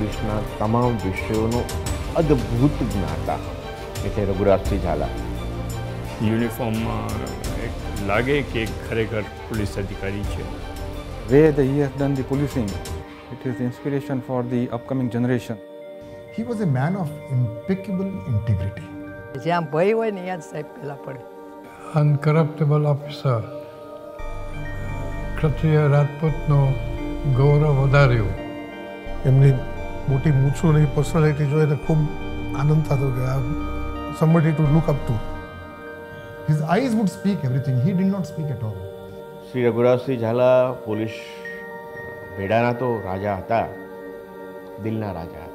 દેશના તમામ વિષયોનો અદ્ભુત જ્ઞાતા એ છે રઘુરાજસિંહ ઝાલા યુનિફોર્મમાં એક લાગે કે ખરેખર પોલીસ અધિકારી છે way that he has done the policing, it is the inspiration for the upcoming generation. He was a man of impeccable integrity. જ્યાં ભય હોય ને ત્યાં જ સાહેબ પહેલાં પડે અનકરપ્ટેબલ ઓફિસર ક્ષત્રિય રાજપૂતનો ગૌરવ વધાર્યું એમની મોટી મૂછોની પર્સનાલિટી જોઈને ખૂબ આનંદ થતો કે આ somebody to look up to His eyes would speak everything. He did not speak at all. Shri Raghurajsinh Jhala police ભેડાના તો રાજા હતા દિલના રાજા હતા